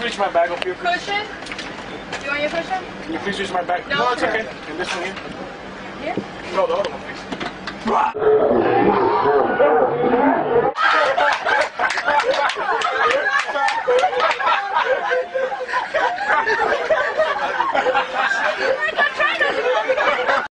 you reach my bag over here, please. Cushion? Do you want your cushion? Can you please reach my bag? No, it's okay. And this one here? Here? No, the other one, please.